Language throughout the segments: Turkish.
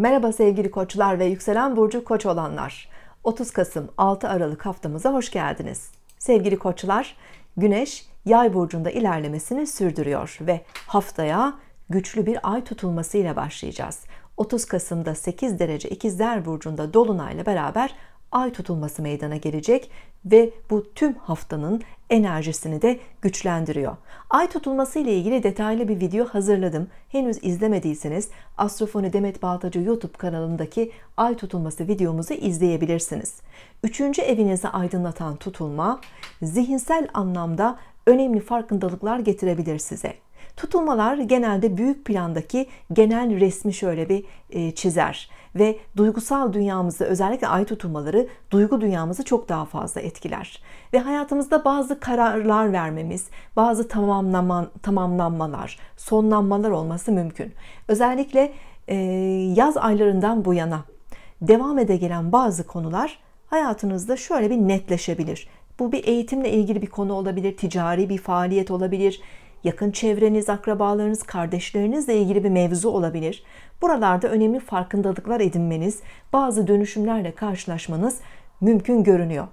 Merhaba sevgili koçlar ve yükselen burcu koç olanlar. 30 Kasım 6 Aralık haftamıza hoş geldiniz. Sevgili koçlar, Güneş Yay burcunda ilerlemesini sürdürüyor ve haftaya güçlü bir ay tutulması ile başlayacağız. 30 Kasım'da 8 derece ikizler burcunda dolunayla beraber ay tutulması meydana gelecek ve bu tüm haftanın enerjisini de güçlendiriyor. Ay tutulması ile ilgili detaylı bir video hazırladım. Henüz izlemediyseniz Astrofoni Demet Baltacı YouTube kanalındaki ay tutulması videomuzu izleyebilirsiniz. Üçüncü evinizi aydınlatan tutulma zihinsel anlamda önemli farkındalıklar getirebilir size. Tutulmalar genelde büyük plandaki genel resmi şöyle bir e, çizer ve duygusal dünyamızı özellikle ay tutulmaları duygu dünyamızı çok daha fazla etkiler. Ve hayatımızda bazı kararlar vermemiz, bazı tamamlama, tamamlanmalar, sonlanmalar olması mümkün. Özellikle e, yaz aylarından bu yana devam ede gelen bazı konular hayatınızda şöyle bir netleşebilir. Bu bir eğitimle ilgili bir konu olabilir, ticari bir faaliyet olabilir, yakın çevreniz, akrabalarınız, kardeşlerinizle ilgili bir mevzu olabilir. Buralarda önemli farkındalıklar edinmeniz, bazı dönüşümlerle karşılaşmanız mümkün görünüyor.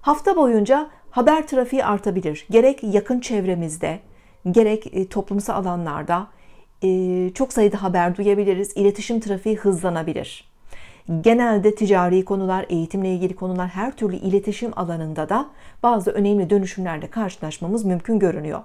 Hafta boyunca haber trafiği artabilir. Gerek yakın çevremizde, gerek e, toplumsal alanlarda e, çok sayıda haber duyabiliriz. İletişim trafiği hızlanabilir. Genelde ticari konular, eğitimle ilgili konular, her türlü iletişim alanında da bazı önemli dönüşümlerle karşılaşmamız mümkün görünüyor.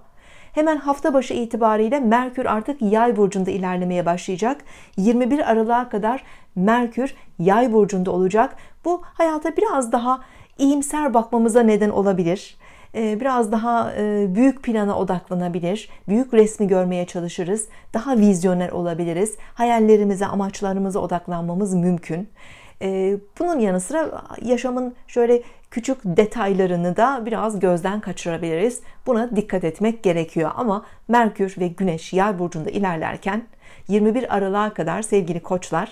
Hemen hafta başı itibariyle Merkür artık Yay burcunda ilerlemeye başlayacak. 21 Aralık'a kadar Merkür Yay burcunda olacak. Bu hayata biraz daha iyimser bakmamıza neden olabilir ee, biraz daha e, büyük plana odaklanabilir, büyük resmi görmeye çalışırız, daha vizyoner olabiliriz, hayallerimize, amaçlarımıza odaklanmamız mümkün. Ee, bunun yanı sıra yaşamın şöyle küçük detaylarını da biraz gözden kaçırabiliriz. Buna dikkat etmek gerekiyor. Ama Merkür ve Güneş Yay burcunda ilerlerken 21 Aralık'a kadar sevgili koçlar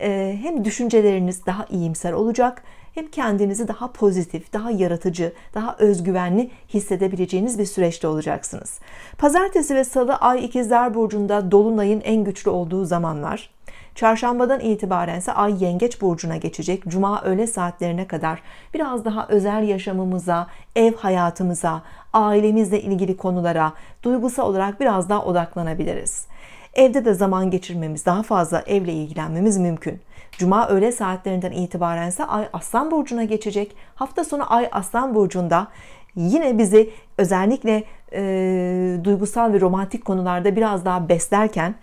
e, hem düşünceleriniz daha iyimser olacak hem kendinizi daha pozitif, daha yaratıcı, daha özgüvenli hissedebileceğiniz bir süreçte olacaksınız. Pazartesi ve salı Ay ikizler burcunda dolunayın en güçlü olduğu zamanlar. Çarşambadan itibaren ise Ay Yengeç burcuna geçecek. Cuma öğle saatlerine kadar biraz daha özel yaşamımıza, ev hayatımıza, ailemizle ilgili konulara duygusal olarak biraz daha odaklanabiliriz. Evde de zaman geçirmemiz, daha fazla evle ilgilenmemiz mümkün. Cuma öğle saatlerinden itibaren ise Ay Aslan burcuna geçecek. Hafta sonu Ay Aslan burcunda yine bizi özellikle e, duygusal ve romantik konularda biraz daha beslerken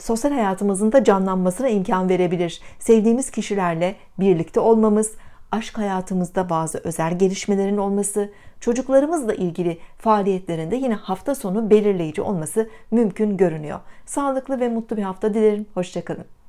sosyal hayatımızın da canlanmasına imkan verebilir. Sevdiğimiz kişilerle birlikte olmamız, aşk hayatımızda bazı özel gelişmelerin olması, çocuklarımızla ilgili faaliyetlerinde yine hafta sonu belirleyici olması mümkün görünüyor. Sağlıklı ve mutlu bir hafta dilerim. Hoşçakalın.